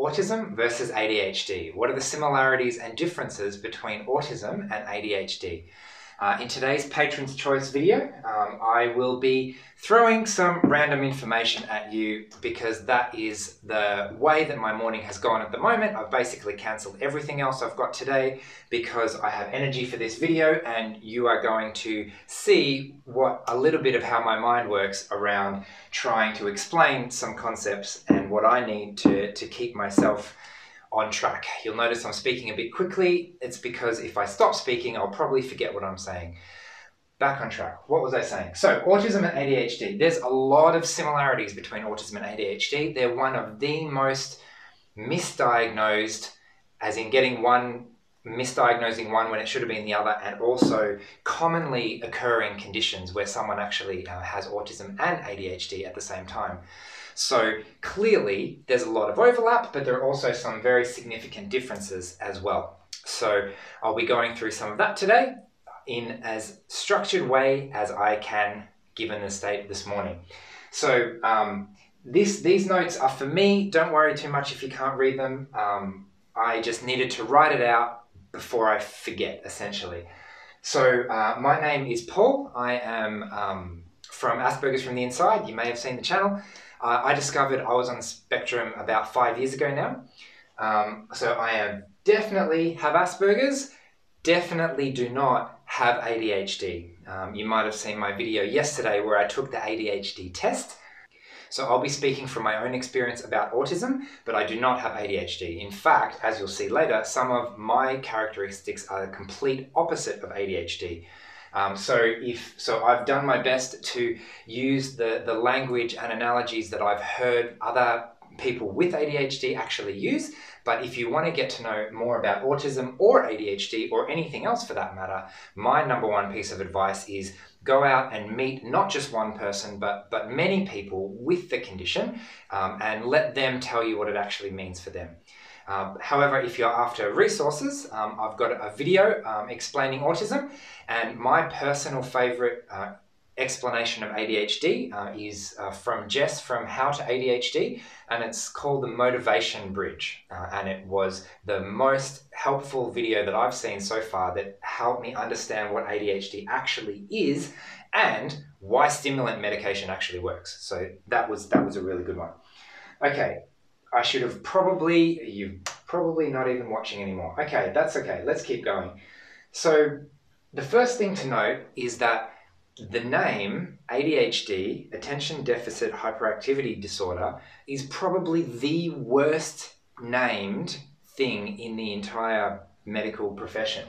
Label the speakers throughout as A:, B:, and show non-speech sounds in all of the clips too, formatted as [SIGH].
A: Autism versus ADHD. What are the similarities and differences between autism and ADHD? Uh, in today's Patron's Choice video, um, I will be throwing some random information at you because that is the way that my morning has gone at the moment. I've basically cancelled everything else I've got today because I have energy for this video and you are going to see what a little bit of how my mind works around trying to explain some concepts and what I need to, to keep myself on track. You'll notice I'm speaking a bit quickly. It's because if I stop speaking, I'll probably forget what I'm saying. Back on track. What was I saying? So, autism and ADHD. There's a lot of similarities between autism and ADHD. They're one of the most misdiagnosed, as in getting one misdiagnosing one when it should have been the other, and also commonly occurring conditions where someone actually uh, has autism and ADHD at the same time. So clearly there's a lot of overlap, but there are also some very significant differences as well. So I'll be going through some of that today in as structured way as I can given the state this morning. So um, this, these notes are for me. Don't worry too much if you can't read them. Um, I just needed to write it out before I forget, essentially. So uh, my name is Paul. I am um, from Asperger's from the Inside. You may have seen the channel. Uh, I discovered I was on the spectrum about five years ago now. Um, so I am definitely have Asperger's, definitely do not have ADHD. Um, you might have seen my video yesterday where I took the ADHD test. So I'll be speaking from my own experience about autism, but I do not have ADHD. In fact, as you'll see later, some of my characteristics are the complete opposite of ADHD. Um, so if so, I've done my best to use the the language and analogies that I've heard other people with ADHD actually use. But if you want to get to know more about autism or ADHD or anything else for that matter, my number one piece of advice is go out and meet not just one person, but, but many people with the condition um, and let them tell you what it actually means for them. Um, however, if you're after resources, um, I've got a video um, explaining autism, and my personal favorite uh, explanation of ADHD uh, is uh, from Jess from How to ADHD, and it's called the Motivation Bridge. Uh, and it was the most helpful video that I've seen so far that helped me understand what ADHD actually is and why stimulant medication actually works. So that was that was a really good one. Okay, I should have probably, you're probably not even watching anymore. Okay, that's okay. Let's keep going. So, the first thing to note is that the name ADHD, Attention Deficit Hyperactivity Disorder, is probably the worst named thing in the entire medical profession.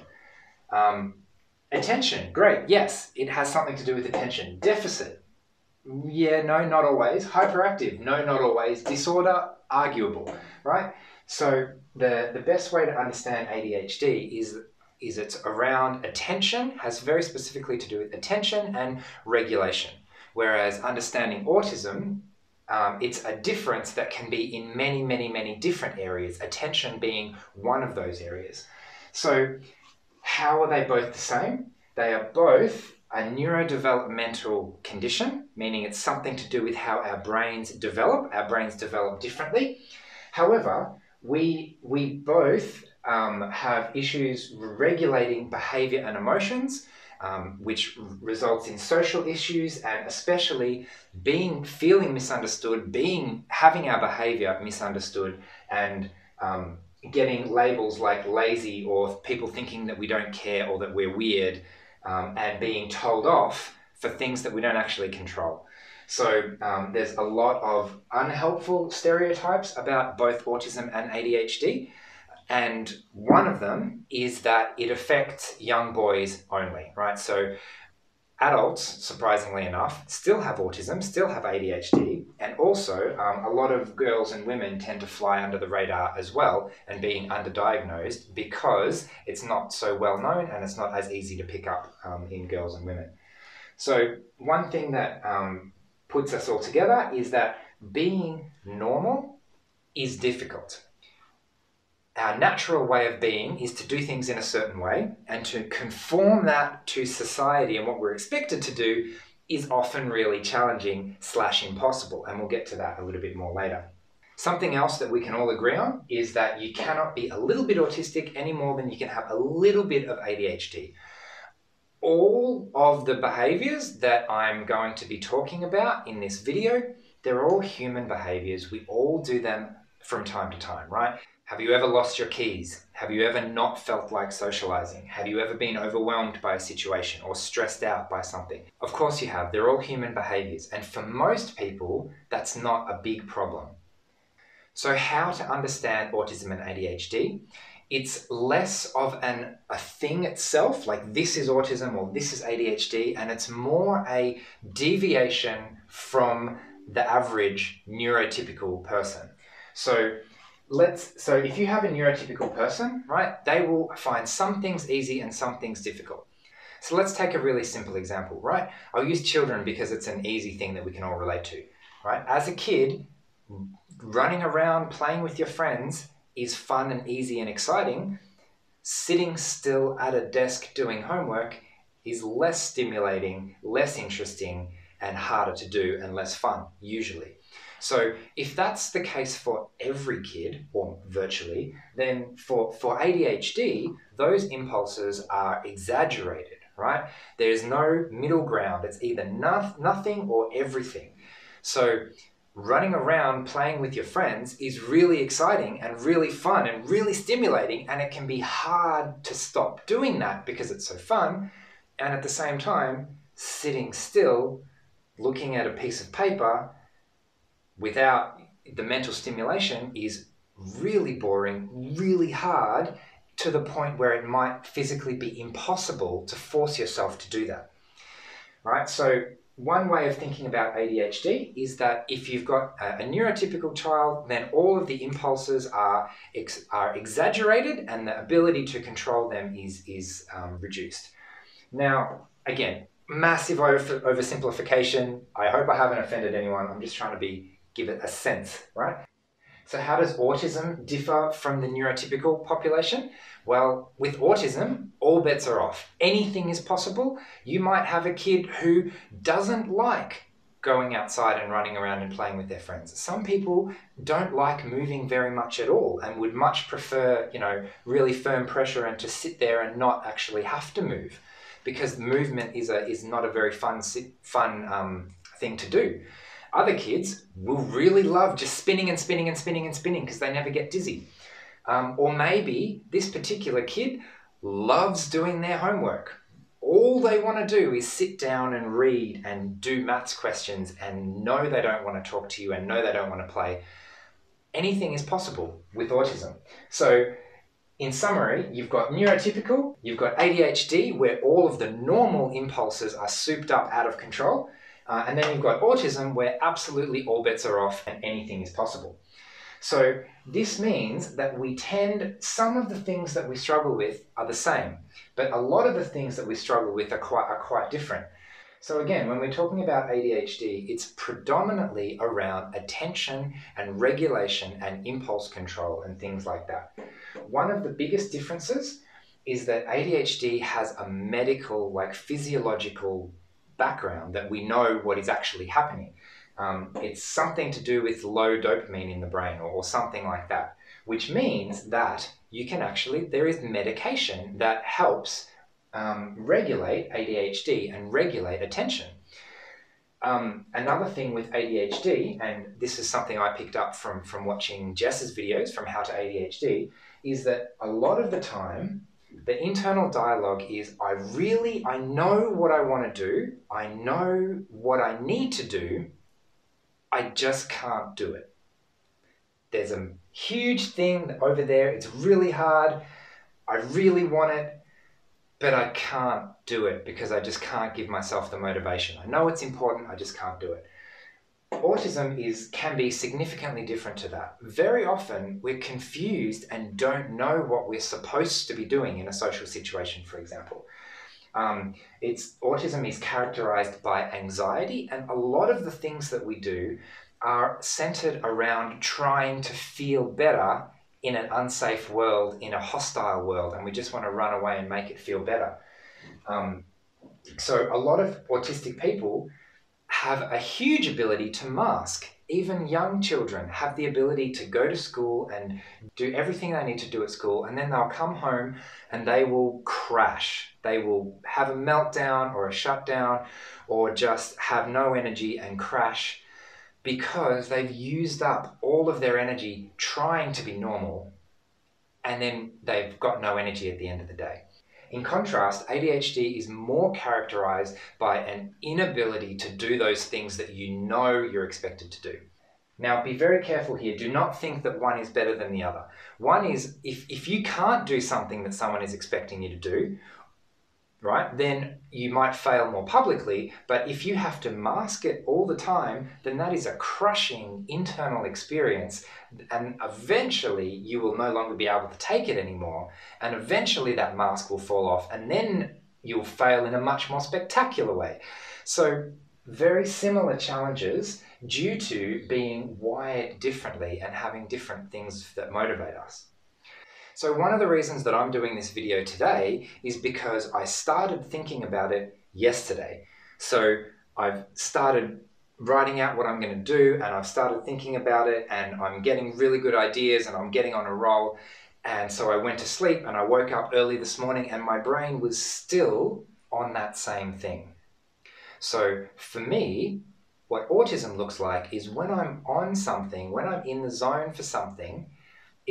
A: Um, attention, great, yes, it has something to do with attention. Deficit, yeah, no, not always. Hyperactive, no, not always. Disorder, arguable, right? So the, the best way to understand ADHD is is it's around attention, has very specifically to do with attention and regulation. Whereas understanding autism, um, it's a difference that can be in many, many, many different areas, attention being one of those areas. So, how are they both the same? They are both a neurodevelopmental condition, meaning it's something to do with how our brains develop. Our brains develop differently. However, we, we both um, have issues regulating behavior and emotions, um, which results in social issues and especially being feeling misunderstood, being having our behavior misunderstood, and um, getting labels like lazy or people thinking that we don't care or that we're weird um, and being told off for things that we don't actually control. So um, there's a lot of unhelpful stereotypes about both autism and ADHD. And one of them is that it affects young boys only, right? So adults, surprisingly enough, still have autism, still have ADHD, and also um, a lot of girls and women tend to fly under the radar as well and being underdiagnosed because it's not so well known and it's not as easy to pick up um, in girls and women. So, one thing that um, puts us all together is that being normal is difficult our natural way of being is to do things in a certain way and to conform that to society and what we're expected to do is often really challenging slash impossible and we'll get to that a little bit more later Something else that we can all agree on is that you cannot be a little bit autistic any more than you can have a little bit of ADHD. All of the behaviors that I'm going to be talking about in this video, they're all human behaviors. We all do them from time to time, right? Have you ever lost your keys? Have you ever not felt like socializing? Have you ever been overwhelmed by a situation or stressed out by something? Of course you have. They're all human behaviors. And for most people, that's not a big problem. So how to understand autism and ADHD? It's less of an a thing itself, like this is autism or this is ADHD, and it's more a deviation from the average neurotypical person. So let's so if you have a neurotypical person, right, they will find some things easy and some things difficult. So let's take a really simple example, right? I'll use children because it's an easy thing that we can all relate to, right? As a kid, running around playing with your friends is fun and easy and exciting. Sitting still at a desk doing homework is less stimulating, less interesting, and harder to do and less fun, usually. So if that's the case for every kid, or virtually, then for, for ADHD, those impulses are exaggerated, right? There's no middle ground. It's either no, nothing or everything. So running around playing with your friends is really exciting and really fun and really stimulating and it can be hard to stop doing that because it's so fun and at the same time sitting still looking at a piece of paper without the mental stimulation is really boring, really hard, to the point where it might physically be impossible to force yourself to do that. Right? So, one way of thinking about ADHD is that if you've got a, neurotypical child, then all of the impulses are, ex, are exaggerated and the ability to control them is, is um, reduced. Now, again, massive over, oversimplification. I hope I haven't offended anyone. I'm just trying to be give it a sense, right? So, how does autism differ from the neurotypical population? Well, with autism, all bets are off. Anything is possible. You might have a kid who doesn't like going outside and running around and playing with their friends. Some people don't like moving very much at all and would much prefer, you know, really firm pressure and to sit there and not actually have to move because movement is a is not a very fun fun um, thing to do. Other kids will really love just spinning and spinning and spinning and spinning because they never get dizzy. Um, or maybe this particular kid loves doing their homework. All they want to do is sit down and read and do maths questions and know they don't want to talk to you and know they don't want to play. Anything is possible with autism. So, in summary, you've got neurotypical, you've got ADHD, where all of the normal impulses are souped up out of control, uh, and then you've got autism where absolutely all bets are off and anything is possible. So this means that we tend, some of the things that we struggle with are the same, but a lot of the things that we struggle with are quite, are quite different. So again, when we're talking about ADHD, it's predominantly around attention and regulation and impulse control and things like that. One of the biggest differences is that ADHD has a medical, like physiological background that we know what is actually happening. Um, it's something to do with low dopamine in the brain or, or something like that, which means that you can actually, there is medication that helps um, regulate ADHD and regulate attention. Um, another thing with ADHD, and this is something I picked up from, from watching Jess's videos from How to ADHD, is that a lot of the time the internal dialogue is I really, I know what I want to do. I know what I need to do. I just can't do it. There's a huge thing over there. It's really hard. I really want it, but I can't do it because I just can't give myself the motivation. I know it's important. I just can't do it autism is can be significantly different to that. Very often we're confused and don't know what we're supposed to be doing in a social situation, for example. Um, it's autism is characterized by anxiety, and a lot of the things that we do are centered around trying to feel better in an unsafe world, in a hostile world, and we just want to run away and make it feel better. Um, so, a lot of autistic people have a huge ability to mask even young children have the ability to go to school and do everything they need to do at school, and then they'll come home and they will crash. They will have a meltdown or a shutdown or just have no energy and crash because they've used up all of their energy trying to be normal and then they've got no energy at the end of the day. In contrast, ADHD is more characterized by an inability to do those things that you know you're expected to do. Now, be very careful here. Do not think that one is better than the other. One is if, if you can't do something that someone is expecting you to do, right, then you might fail more publicly. But if you have to mask it all the time, then that is a crushing internal experience. And eventually you will no longer be able to take it anymore. And eventually that mask will fall off. And then you'll fail in a much more spectacular way. So, very similar challenges due to being wired differently and having different things that motivate us. So one of the reasons that I'm doing this video today is because I started thinking about it yesterday. So I've started writing out what I'm going to do and I've started thinking about it and I'm getting really good ideas and I'm getting on a roll. And so I went to sleep and I woke up early this morning and my brain was still on that same thing. So for me, what autism looks like is when I'm on something, when I'm in the zone for something,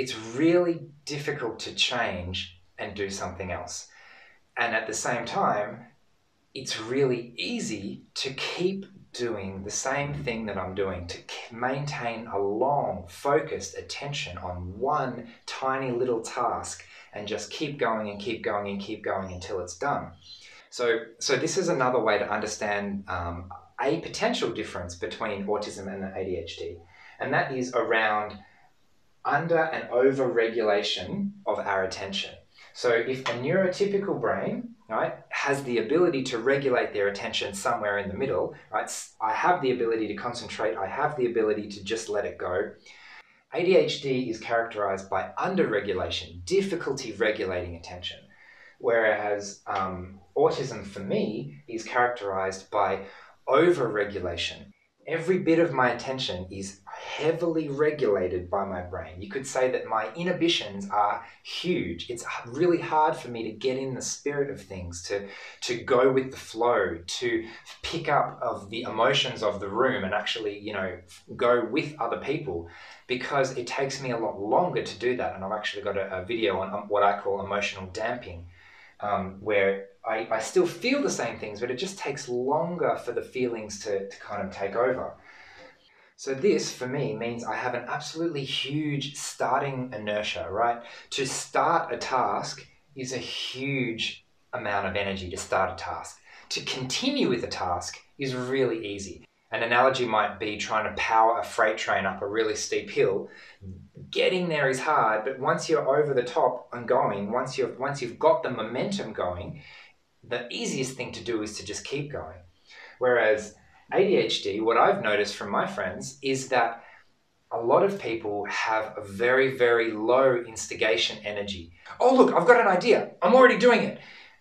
A: it's really difficult to change and do something else. And at the same time, it's really easy to keep doing the same thing that I'm doing, to maintain a long, focused attention on one tiny little task and just keep going and keep going and keep going until it's done. So, so this is another way to understand um, a potential difference between autism and ADHD, and that is around under and over regulation of our attention. So if a neurotypical brain, right, has the ability to regulate their attention somewhere in the middle, right, I have the ability to concentrate, I have the ability to just let it go. ADHD is characterized by under-regulation, difficulty regulating attention, whereas um, autism for me is characterized by over-regulation. Every bit of my attention is heavily regulated by my brain. You could say that my inhibitions are huge. It's really hard for me to get in the spirit of things, to, to go with the flow, to pick up of the emotions of the room and actually, you know, go with other people because it takes me a lot longer to do that. And I've actually got a, a video on um, what I call emotional damping, um, where I, I still feel the same things, but it just takes longer for the feelings to, to kind of take over. So this, for me, means I have an absolutely huge starting inertia, right? To start a task is a huge amount of energy to start a task. To continue with a task is really easy. An analogy might be trying to power a freight train up a really steep hill. Getting there is hard, but once you're over the top and going, once you've, once you've got the momentum going, the easiest thing to do is to just keep going. Whereas ADHD, what I've noticed from my friends is that a lot of people have a very, very low instigation energy. Oh, look, I've got an idea. I'm already doing it.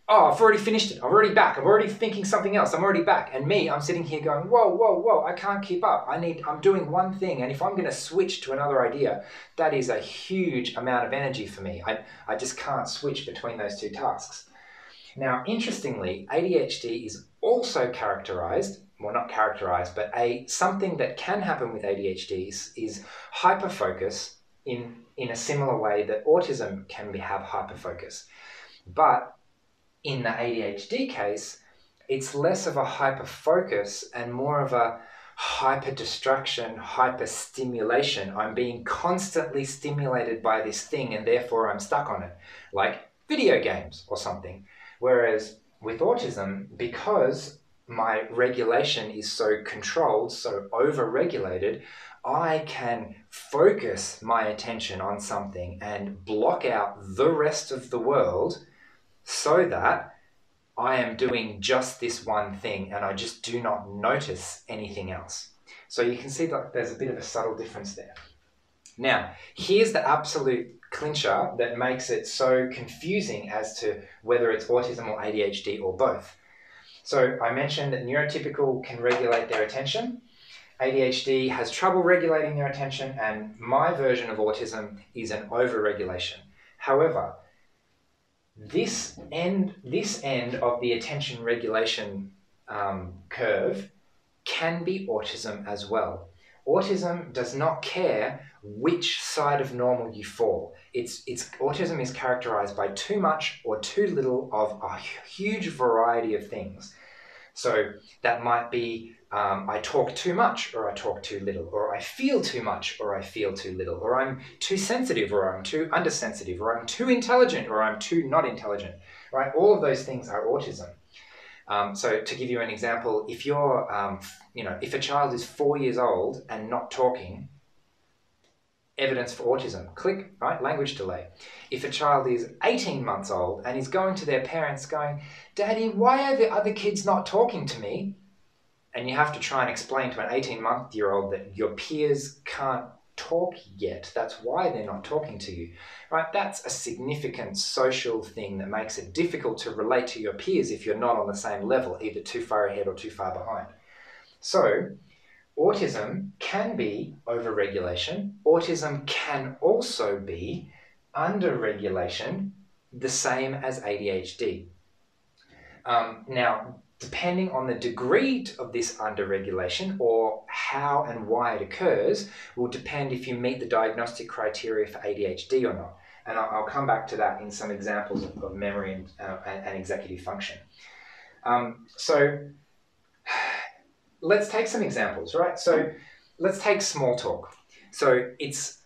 A: Oh, I've already finished it. I'm already back. I'm already thinking something else. I'm already back. And me, I'm sitting here going, whoa, whoa, whoa, I can't keep up. I need, I'm doing one thing. And if I'm going to switch to another idea, that is a huge amount of energy for me. I, I just can't switch between those two tasks. Now, interestingly, ADHD is also characterized well not characterized but a something that can happen with ADHD is, is hyperfocus in in a similar way that autism can be have hyperfocus. But in the ADHD case it's less of a hyperfocus and more of a hyper distraction hyper stimulation i'm being constantly stimulated by this thing and therefore i'm stuck on it like video games or something. Whereas with autism because my regulation is so controlled, so over regulated, I can focus my attention on something and block out the rest of the world so that I am doing just this one thing and I just do not notice anything else. So you can see that there's a bit of a subtle difference there. Now, here's the absolute clincher that makes it so confusing as to whether it's autism or ADHD or both. So I mentioned that neurotypical can regulate their attention. ADHD has trouble regulating their attention, and my version of autism is an overregulation. However, this end, this end of the attention regulation um, curve can be autism as well. Autism does not care which side of normal you fall. It's, it's, autism is characterized by too much or too little of a huge variety of things. So that might be um, I talk too much or I talk too little, or I feel too much or I feel too little, or I'm too sensitive or I'm too undersensitive, or I'm too intelligent or I'm too not intelligent, right? All of those things are autism. Um, so to give you an example, if you're, um, you know, if a child is four years old and not talking, evidence for autism. Click, right? Language delay. If a child is 18 months old and is going to their parents going, Daddy, why are the other kids not talking to me? And you have to try and explain to an 18 month year old that your peers can't talk yet. That's why they're not talking to you, right? That's a significant social thing that makes it difficult to relate to your peers if you're not on the same level, either too far ahead or too far behind. So, autism can be overregulation. Autism can also be underregulation, the same as ADHD. Um, now, depending on the degree of this underregulation or how and why it occurs, will depend if you meet the diagnostic criteria for ADHD or not. And I'll, come back to that in some examples of, of memory and, uh, and, executive function. Um, so [SIGHS] let's take some examples, right? So let's take small talk. So it's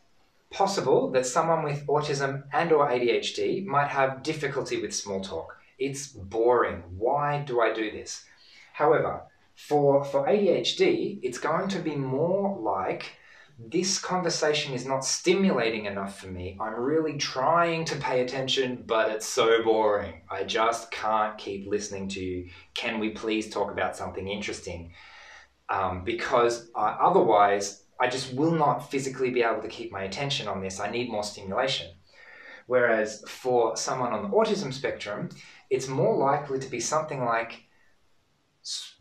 A: possible that someone with autism and or ADHD might have difficulty with small talk. It's boring. Why do I do this? However, for, for ADHD, it's going to be more like this conversation is not stimulating enough for me. I'm really trying to pay attention, but it's so boring. I just can't keep listening to you. Can we please talk about something interesting? Um, because I, otherwise, I just will not physically be able to keep my attention on this. I need more stimulation. Whereas for someone on the autism spectrum, it's more likely to be something like,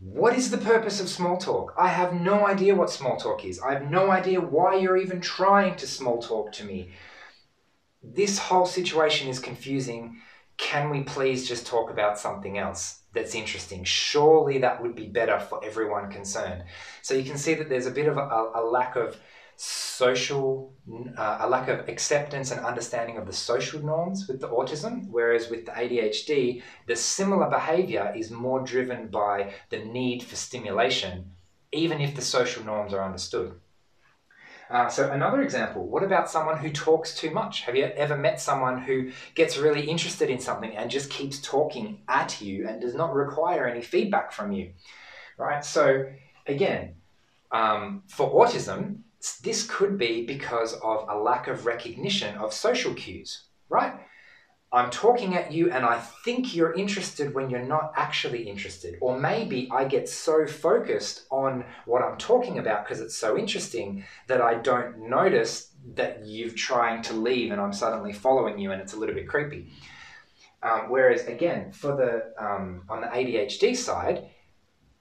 A: what is the purpose of small talk? I have no idea what small talk is. I have no idea why you're even trying to small talk to me. This whole situation is confusing. Can we please just talk about something else that's interesting? Surely that would be better for everyone concerned. So you can see that there's a bit of a, a lack of social, uh, a lack of acceptance and understanding of the social norms with the autism, whereas with the ADHD, the similar behavior is more driven by the need for stimulation, even if the social norms are understood. Uh, so another example, what about someone who talks too much? Have you ever met someone who gets really interested in something and just keeps talking at you and does not require any feedback from you? Right? So again, um, for autism, this could be because of a lack of recognition of social cues, right? I'm talking at you and I think you're interested when you're not actually interested. Or maybe I get so focused on what I'm talking about because it's so interesting that I don't notice that you're trying to leave and I'm suddenly following you and it's a little bit creepy. Um, whereas again, for the um, on the ADHD side,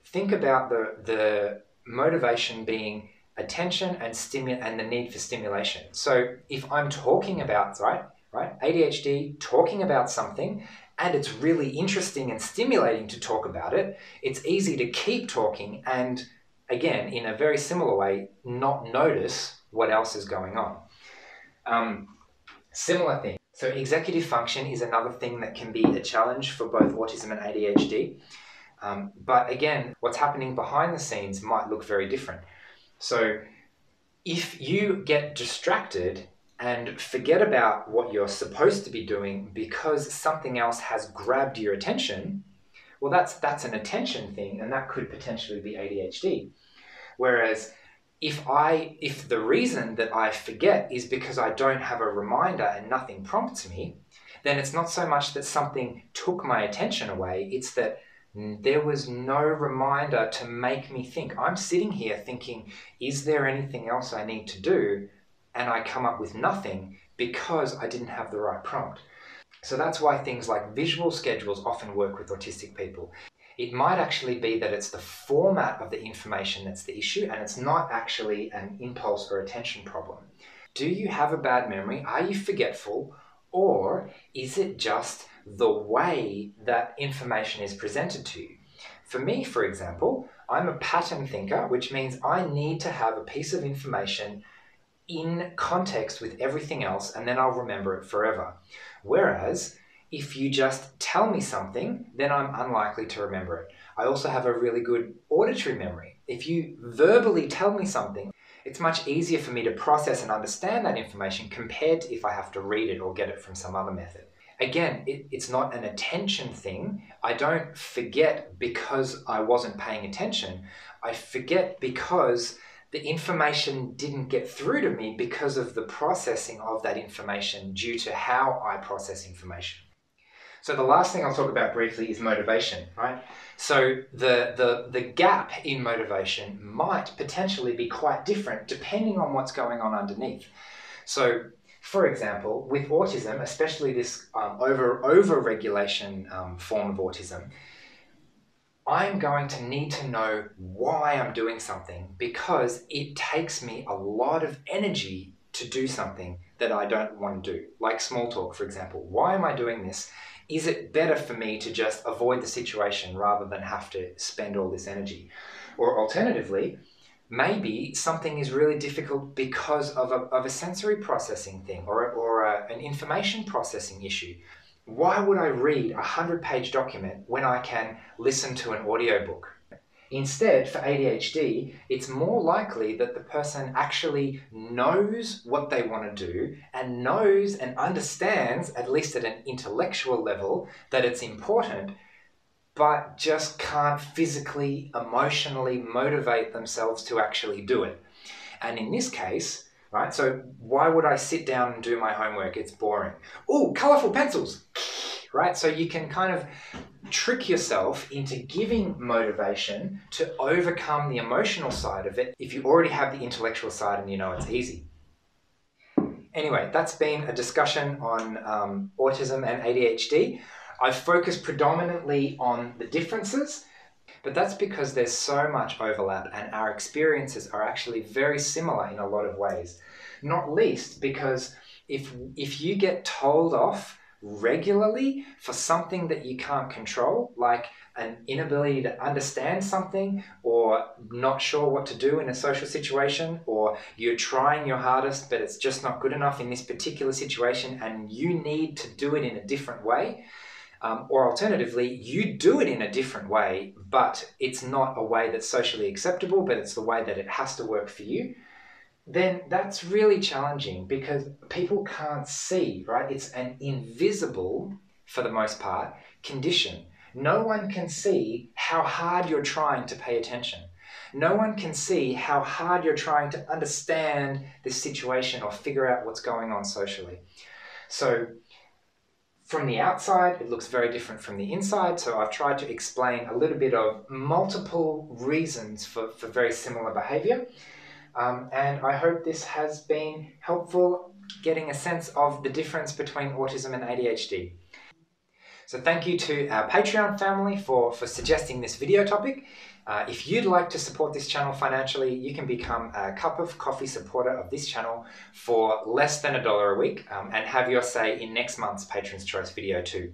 A: think about the the motivation being attention and stimu- and the need for stimulation. So if I'm talking about right, right, ADHD, talking about something, and it's really interesting and stimulating to talk about it, it's easy to keep talking and again, in a very similar way, not notice what else is going on. Um, similar thing. So executive function is another thing that can be a challenge for both autism and ADHD. Um, but again, what's happening behind the scenes might look very different. So if you get distracted and forget about what you're supposed to be doing because something else has grabbed your attention, well, that's that's an attention thing, and that could potentially be ADHD. Whereas if I if the reason that I forget is because I don't have a reminder and nothing prompts me, then it's not so much that something took my attention away, it's that there was no reminder to make me think. I'm sitting here thinking, is there anything else I need to do? And I come up with nothing because I didn't have the right prompt. So that's why things like visual schedules often work with autistic people. it might actually be that it's the format of the information that's the issue and it's not actually an impulse or attention problem. Do you have a bad memory? Are you forgetful? Or is it just the way that information is presented to you? For me, for example, I'm a pattern thinker, which means I need to have a piece of information in context with everything else and then I'll remember it forever. Whereas if you just tell me something, then I'm unlikely to remember it. I also have a really good auditory memory. If you verbally tell me something, it's much easier for me to process and understand that information compared to if I have to read it or get it from some other method again, it, it's not an attention thing. I don't forget because I wasn't paying attention. I forget because the information didn't get through to me because of the processing of that information due to how I process information. So the last thing I'll talk about briefly is motivation, right? So the, the, the gap in motivation might potentially be quite different depending on what's going on underneath. So for example, with autism, especially this um, over over regulation um, form of autism, I'm going to need to know why I'm doing something because it takes me a lot of energy to do something that I don't want to do, like small talk, for example. Why am I doing this? Is it better for me to just avoid the situation rather than have to spend all this energy? Or alternatively, maybe something is really difficult because of a, of a sensory processing thing or, or a, an information processing issue. Why would I read a 100 page document when I can listen to an audiobook? Instead, for ADHD, it's more likely that the person actually knows what they want to do and knows and understands, at least at an intellectual level, that it's important, but just can't physically, emotionally motivate themselves to actually do it. And in this case, right, so why would I sit down and do my homework? It's boring. Oh, colorful pencils, [SNIFFS] right? So you can kind of trick yourself into giving motivation to overcome the emotional side of it if you already have the intellectual side and you know it's easy. Anyway, that's been a discussion on um, autism and ADHD. I've focused predominantly on the differences, but that's because there's so much overlap and our experiences are actually very similar in a lot of ways. Not least because if, if you get told off regularly for something that you can't control, like an inability to understand something or not sure what to do in a social situation, or you're trying your hardest but it's just not good enough in this particular situation and you need to do it in a different way, um, or alternatively, you do it in a different way, but it's not a way that's socially acceptable, but it's the way that it has to work for you, then that's really challenging because people can't see, right? It's an invisible, for the most part, condition. No one can see how hard you're trying to pay attention. No one can see how hard you're trying to understand this situation or figure out what's going on socially. So from the outside, it looks very different from the inside, so I've tried to explain a little bit of multiple reasons for, for very similar behavior. Um, and I hope this has been helpful getting a sense of the difference between autism and ADHD. So thank you to our Patreon family for, for suggesting this video topic. Uh, if you'd like to support this channel financially, you can become a cup of coffee supporter of this channel for less than a dollar a week um, and have your say in next month's Patron's Choice video too.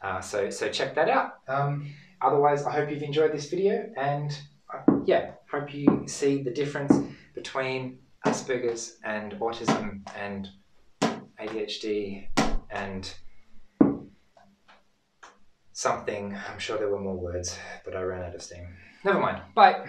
A: Uh, so, so check that out. Um, otherwise, I hope you've enjoyed this video and uh, yeah, hope you see the difference between Asperger's and autism and ADHD and something. I'm sure there were more words, but I ran out of steam. Never mind. Bye.